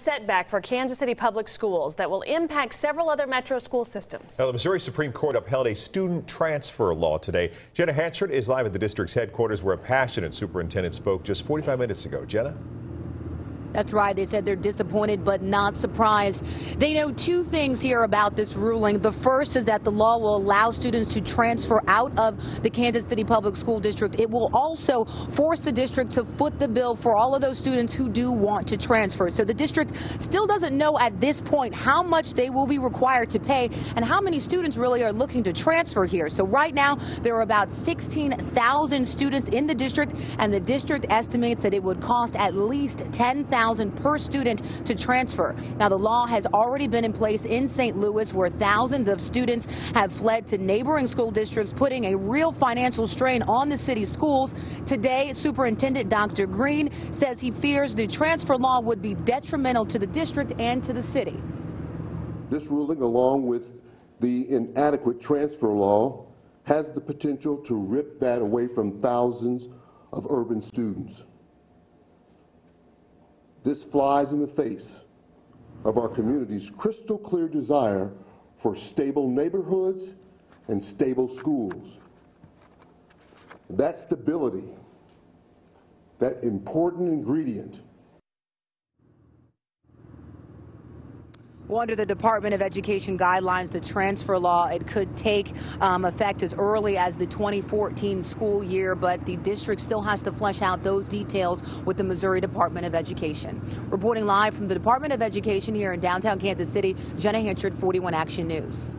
setback for Kansas City Public Schools that will impact several other metro school systems. Now, the Missouri Supreme Court upheld a student transfer law today. Jenna Hanchard is live at the district's headquarters where a passionate superintendent spoke just 45 minutes ago. Jenna? That's right. They said they're disappointed but not surprised. They know two things here about this ruling. The first is that the law will allow students to transfer out of the Kansas City Public School District. It will also force the district to foot the bill for all of those students who do want to transfer. So the district still doesn't know at this point how much they will be required to pay and how many students really are looking to transfer here. So right now, there are about 16,000 students in the district, and the district estimates that it would cost at least 10,000 1000 per student to transfer. Now, the law has already been in place in St. Louis, where thousands of students have fled to neighboring school districts, putting a real financial strain on the city's schools. Today, Superintendent Dr. Green says he fears the transfer law would be detrimental to the district and to the city. This ruling, along with the inadequate transfer law, has the potential to rip that away from thousands of urban students. This flies in the face of our community's crystal clear desire for stable neighborhoods and stable schools. That stability, that important ingredient Well, under the Department of Education guidelines, the transfer law, it could take um, effect as early as the 2014 school year, but the district still has to flesh out those details with the Missouri Department of Education. Reporting live from the Department of Education here in downtown Kansas City, Jenna Hanchard, 41 Action News.